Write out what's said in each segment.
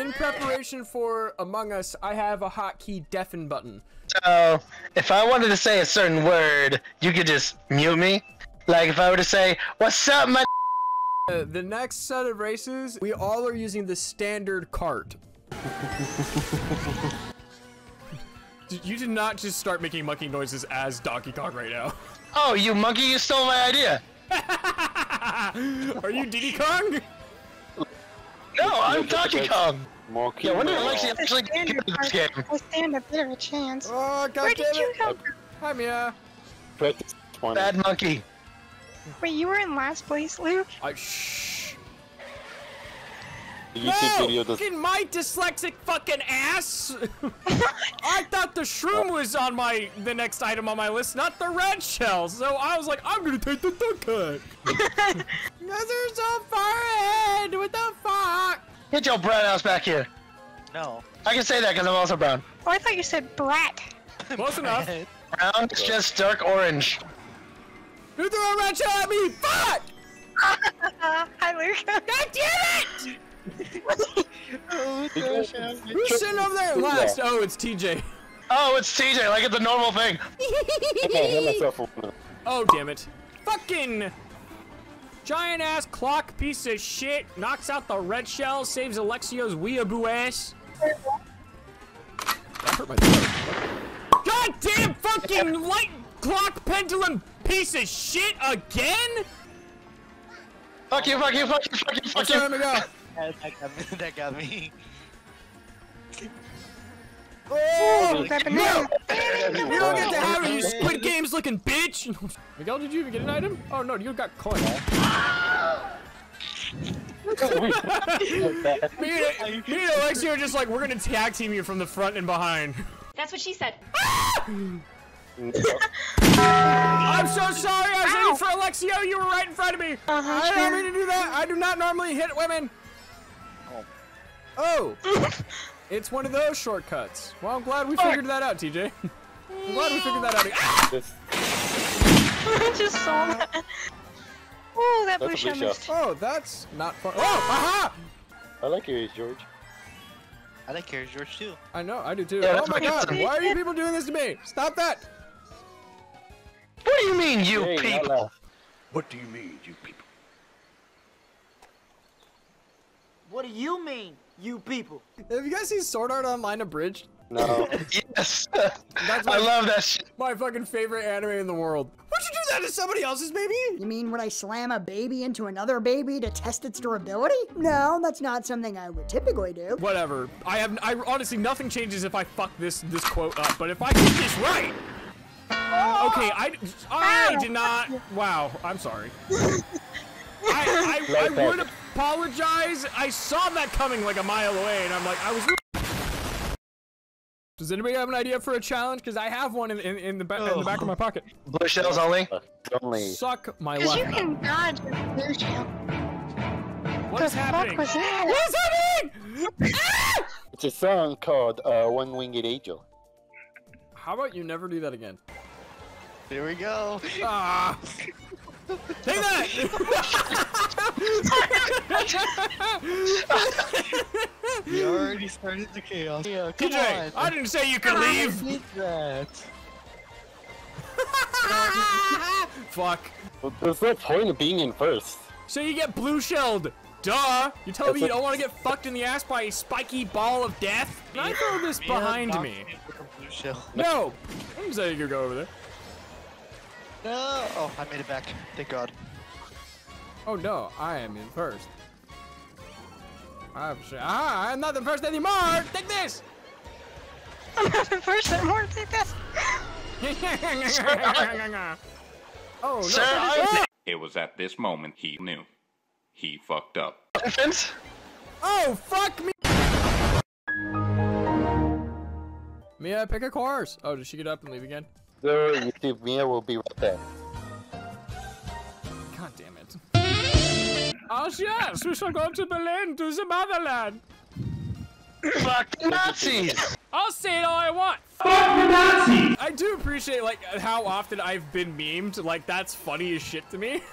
in preparation for Among Us, I have a hotkey deafen button. So, if I wanted to say a certain word, you could just mute me. Like if I were to say, "What's up, my?" Uh, the next set of races, we all are using the standard cart. you did not just start making monkey noises as Donkey Kong right now. Oh, you monkey! You stole my idea. are you Diddy Kong? No, I'm Donkey Kong. Monkey Yeah, when did Ball. Alexi actually get Standard into this game? I stand a better chance. Oh, god Where damn did you it. come from? Hi, Mia. Practice. Bad monkey. Wait, you were in last place, Luke? I shh. The YouTube no! video does. Fucking my dyslexic fucking ass! I thought the shroom was on my the next item on my list, not the red shell. So I was like, I'm gonna take the duck cut. Cause they're so far ahead. What the fuck? Get your brown ass back here. No. I can say that because I'm also brown. Oh, I thought you said brat. Close enough. Brown is just dark orange. Who threw a red shell at me? Fuck! Hi, Luke. God damn it! Who's sitting over there last? that? Oh, it's TJ. Oh, it's TJ, like it's a normal thing. I can't hear myself. open. Oh, damn it. Fucking giant ass clock piece of shit knocks out the red shell, saves Alexio's weeaboo ass. That hurt my throat. God damn fucking light clock pendulum piece of shit again? Fuck you, fuck you, fuck you, fuck you, I'm fuck sorry, you. let me go. That got me. That got me. Oh, no! You don't get to have it, you Squid Games looking bitch! Miguel, did you even get an item? Oh no, you got coin. Me and, me and Alexio are just like, we're gonna tag team you from the front and behind. That's what she said. I'm so sorry, I was aiming for Alexio, you were right in front of me! Uh-huh, I sure. don't mean to do that, I do not normally hit women! Oh! it's one of those shortcuts. Well, I'm glad we figured that out, TJ. I'm glad we figured that out. Ah! I just saw that. Oh, that That's a blue shell missed. Oh, that's not fun. Oh, aha! I like yours, George. I like yours, George too. I know, I do too. Yeah, oh my god, why are you people doing this to me? Stop that! What do you mean, you Hey, people? What do you mean, you people? What do you mean, you people? Have you guys seen Sword Art Online Abridged? No. Yes. That's I love that shit. my fucking favorite anime in the world. Would you do that to somebody else's baby? You mean would I slam a baby into another baby to test its durability? No, that's not something I would typically do. Whatever. I have. I honestly nothing changes if I fuck this this quote up. But if I get this right. Oh! Okay, I I did not. Wow, I'm sorry. I I, I Like would apologize. I saw that coming like a mile away, and I'm like, I was. Does anybody have an idea for a challenge? Because I have one in, in, in the ba- in the back of my pocket. Blue shells only. Only. Suck my Because you can dodge with blue shell. What is the fuck happening? was that? What is happening? It's a song called uh, One Winged Angel. How about you never do that again? Here we go. Ah. Take that! You already started the chaos. Yeah, come TJ, on. I didn't say you could leave. Need that. Fuck. But there's no point of being in first. So you get blue shelled. Duh. You tell me you don't want to get fucked in the ass by a spiky ball of death? Can I throw this Yeah, behind me? blue shell. No. I'm saying you go over there. No. Oh, I made it back. Thank God. Oh no, I am in first. I'm sure. Ah, I'm not in first anymore. Take this. I'm not the first anymore. Take this. oh no. Sir, I'm It was at this moment he knew. He fucked up. infant. Oh fuck me. Mia, pick a course. Oh, did she get up and leave again? So YouTube Mia will be right back. Oh yes, we shall go to Berlin, to the motherland. Fuck Nazis. I'll say it all I want. Fuck the Nazis! I do appreciate like how often I've been memed. Like that's funny as shit to me.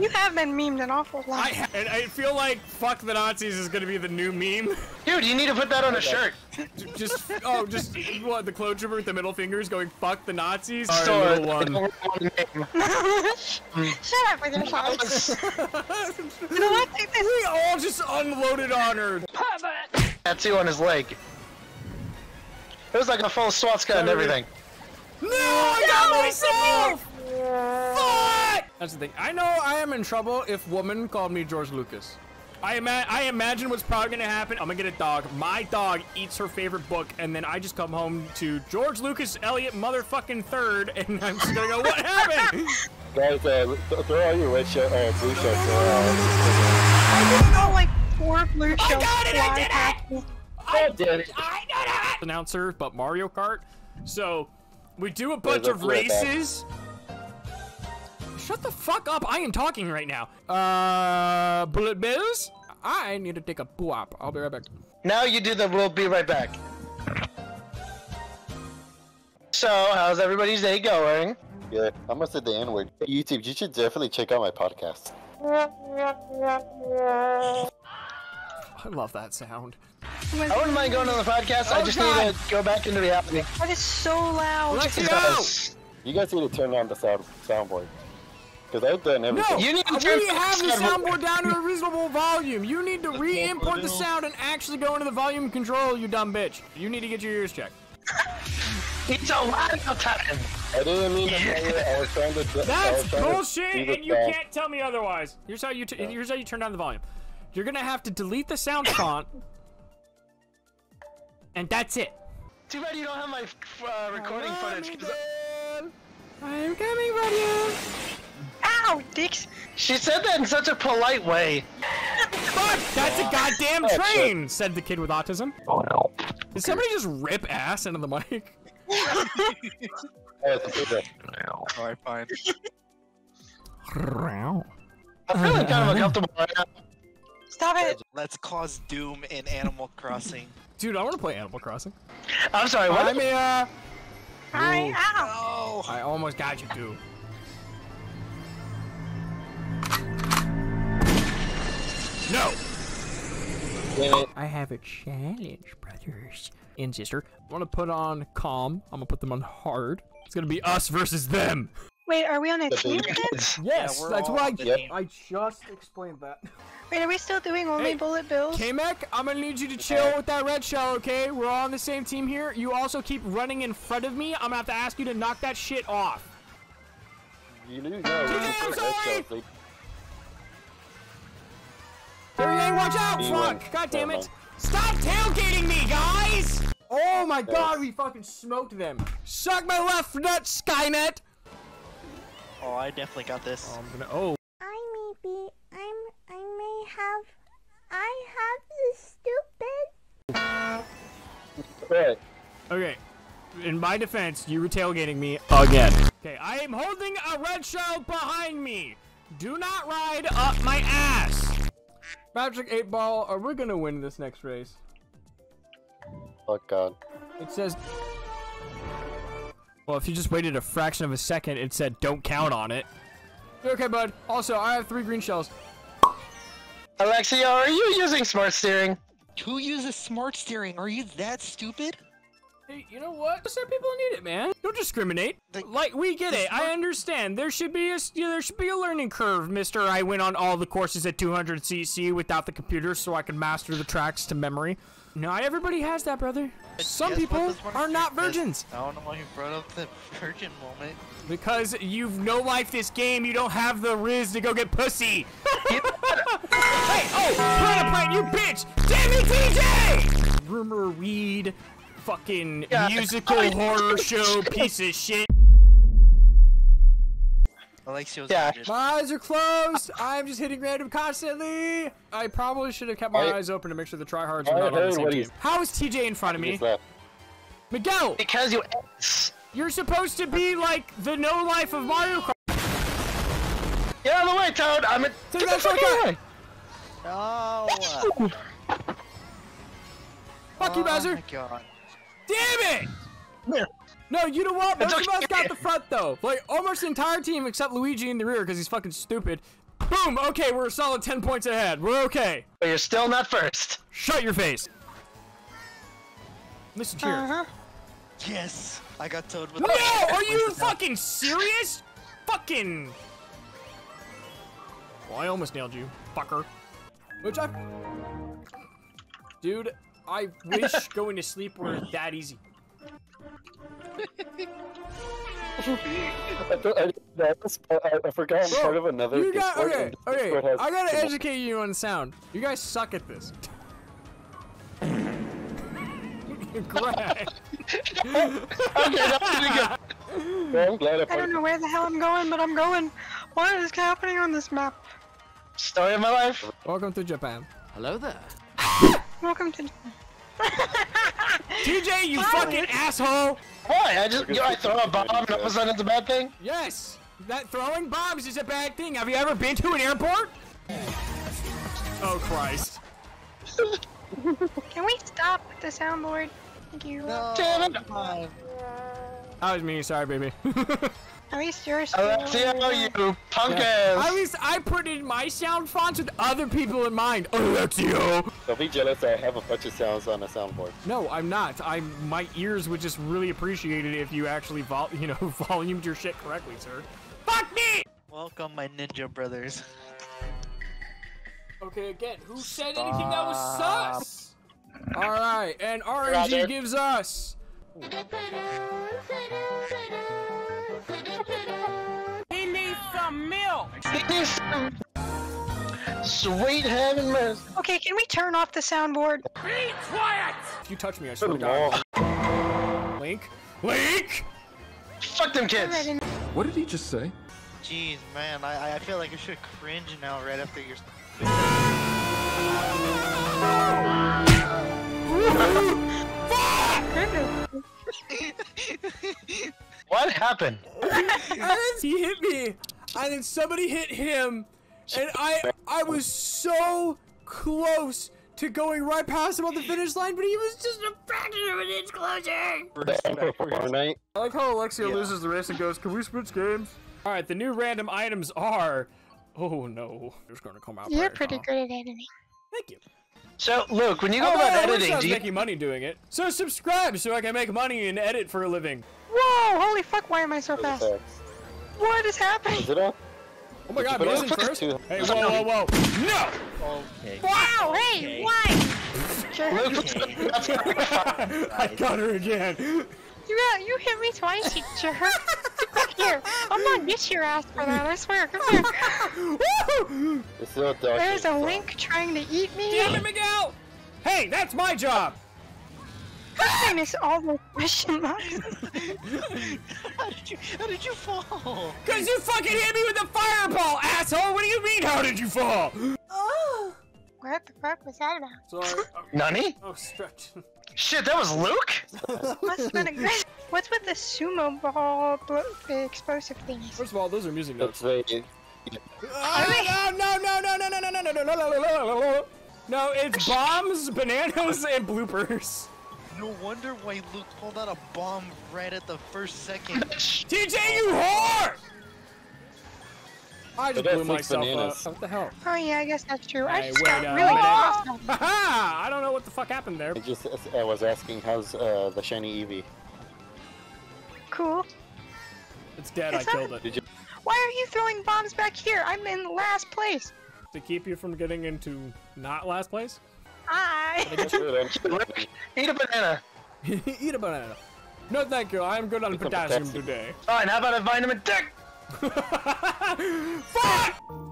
You have been memed an awful lot. I ha- and I feel like "fuck the Nazis" is gonna be the new meme. Dude, you need to put that on a shirt. just oh, just what the clone trooper with the middle fingers going "fuck the Nazis." All right, Store. little one. Shut up with your shots. you know what? Take this. We all just unloaded on her. Tattoo on his leg. It was like a full swastika and everything. No, I got myself! Fuck! That's the thing. I know I am in trouble if woman called me George Lucas. I, ima- I imagine what's probably gonna happen. I'm gonna get a dog. My dog eats her favorite book, and then I just come home to George Lucas Elliot motherfucking third, and I'm just gonna go, what happened? Guys, uh, th- throw all your red shirt, uh, blue shirts. Uh, I got like four blue shells. got it, I fly did it! past. I did it. I did it! Announcer, but Mario Kart. So, we do a bunch let's of do it back. Races. Shut the fuck up! I am talking right now. Uh, bullet bills. I need to take a poo up. I'll be right back. Now you do the we'll be right back. So, how's everybody's day going? yeah, I almost said the N word. YouTube, you should definitely check out my podcast. I love that sound. I wouldn't mind going on the podcast. I Oh, just God. need to go back into the reality. That is so loud. Alexio! You guys need to turn on the sound soundboard. Because I've done No. You need to we turn have the the sound- soundboard down to a reasonable volume. You need to re-import the sound and actually go into the volume control, you dumb bitch. You need to get your ears checked. It's a lot of time. I didn't mean to say it. I was trying to. That's trying to bullshit, and you sound. can't tell me otherwise. Here's how you t- here's how you turn down the volume. You're gonna have to delete the sound font, and that's it. Too bad you don't have my uh, recording footage. I'm coming for you. Ow, dicks. She said that in such a polite way. Fuck! That's a goddamn train," said the kid with autism. Oh no. Did somebody just rip ass into the mic? It's a good day. Alright, fine. I'm feeling kind of uncomfortable right now. Stop it. Let's cause doom in Animal Crossing. Dude, I want to play Animal Crossing. I'm sorry, what? Hi, Mia. Hi. Ow. Oh! I almost got you, dude. No! Damn it. I have a challenge, brothers and sister. I want to put on calm. I'm gonna put them on hard. It's gonna be us versus them. Wait, are we on a The team again? Yes, we're that's why I, Yep. I just explained that. Wait, are we still doing only Hey, bullet bills? K-Mech, I'm gonna need you to chill with that red shell, okay? We're all on the same team here. You also keep running in front of me. I'm gonna have to ask you to knock that shit off. You lose. No, we TJ, I'm put red sorry. Shells, they- Terry Yang, watch out! He Fuck! won. God damn it! Stop tailgating me, guys! Oh my god, we fucking smoked them. Suck my left nut, Skynet! Oh, I definitely got this. Oh, I'm gonna. Oh. I may be, I'm, I may have, I have the stupid. Right. Okay. In my defense, you were tailgating me again. Okay, I am holding a red shell behind me. Do not ride up my ass. Patrick 8 Ball, are we gonna win this next race? Oh God. It says. Well, if you just waited a fraction of a second, it said don't count on it. Okay, bud. Also, I have three green shells. Alexio, are you using smart steering? Who uses smart steering? Are you that stupid? Hey, you know what? Some people need it, man. Don't discriminate. The- like we get it. I understand. There should be a there should be a learning curve, Mister. I went on all the courses at 200 cc without the computer, so I could master the tracks to memory. Not everybody has that, brother. Some what people are not virgins I don't know why you brought up the virgin moment. because you've no life this game. You don't have the riz to go get pussy. hey, oh, plant, you bitch! Damn it, TJ! Rumor weed, fucking Yeah. musical Oh, horror show piece of shit. Alexio's Yeah. virgin. My eyes are closed. I'm just hitting random constantly. I probably should have kept my I- eyes open to make sure the tryhards I are not on the same team. How is TJ in front of me? Miguel, Because you You're supposed to be like the no life of Mario Kart. Get out of the way, Toad. I'm a. Take Get that the fuck shortcut. out of the way. No! Fuck you, Oh Bowser. Oh my god. Damn it! No, you know what? It's Most of us got the front though. Like almost the entire team except Luigi in the rear because he's fucking stupid. Boom. Okay, we're a solid 10 points ahead. We're okay. But you're still not first. Shut your face. Listen here. Uh-huh. Yes! I got towed with No, are you fucking serious? Fucking. Well, I almost nailed you, fucker. Which I. Dude, I wish going to sleep were that easy. I, thought- I, I, I forgot I'm Bro, part of another You got Discord, okay, and okay. Has I gotta some- educate you on sound. You guys suck at this. Greg. Okay, that's pretty good. Well, I'm glad I I don't know where the hell I'm going, but I'm going. What is happening on this map? Story of my life. Welcome to Japan. Hello there. Welcome to. TJ, you fucking asshole! Why? I just, you know, I throw a bomb and all of a sudden it's a bad thing? Yes, that throwing bombs is a bad thing. Have you ever been to an airport? Oh Christ! Can we stop with the soundboard? Thank you. Damn it. That was me. Sorry, baby. At least yours. Alessio, you punk At ass. least I put in my sound fonts with other people in mind. Alexio. Don't be jealous. I have a bunch of sounds on a soundboard. No, I'm not. I my ears would just really appreciate it if you actually vol you know volumed your shit correctly, sir. Fuck me. Welcome, my ninja brothers. Okay, again, who said anything that was sus? All right, and RNG Roger. gives us. He needs some milk. Sweet heaven mercy. Okay, can we turn off the soundboard? Be quiet. If you touch me, I swear to Good God. Link. Link. Fuck them kids. What did he just say? Jeez, man, I I feel like I should cringe now right after your. What happened? He hit me, and then somebody hit him, and I I was so close to going right past him on the finish line, but he was just a fraction of an inch closer. Fortnite. I like how Alexio Yeah. loses the race and goes, "Can we switch games?" All right, the new random items are. Oh no, it's gonna come out. You're pretty huh? good at editing. Thank you. So, Luke, when you go Although about I wish I editing, was do you... making money doing it. So subscribe so I can make money and edit for a living. Whoa! Holy fuck! Why am I so fast? What is happening? Is it on? Oh my god, put it Wilson on first. too? Hey, whoa, whoa, whoa! No! Okay. Wow! Hey, why? Jerk. Luke, that's not I got her again. You got, you hit me twice, you jerk. Get back here. I'm not get your ass for that. I swear. Come here. Woo! It's so dark. There's a link trying to eat me. Damn it, Miguel! Hey, that's my job. I miss all the question marks. how did you how did you fall? Cause you fucking hit me with a fireball, asshole! What do you mean, how did you fall? Oh What the fuck was that about? Sorry. Nani? Oh, stretch. Shit, that was Luke? What's been aggressive? What's with the sumo ball the explosive thingies? First of all, those are music notes. That's very. Ah, no, no, no, no, no, no, no, no, no, no, no, no, no, no. No, it's bombs, bananas, and bloopers. No wonder why Luke pulled out a bomb right at the first second. TJ, you whore! I just blew myself bananas. up. What the hell? Oh yeah, I guess that's true. I Hey, just got a really minute. fast. Haha! I don't know what the fuck happened there. I just I was asking how's uh, the shiny Eevee. Cool. It's dead, It's I killed Did it. you? Why are you throwing bombs back here? I'm in last place. To keep you from getting into not last place? Hi. Eat a banana. Eat a banana. No thank you, I'm good on potassium potassium. today. Fine, how about a vitamin dick? Fuck!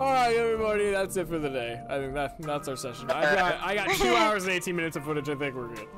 Alright everybody, that's it for the day. I think that that's our session. I got I got two hours and 18 minutes of footage, I think we're good.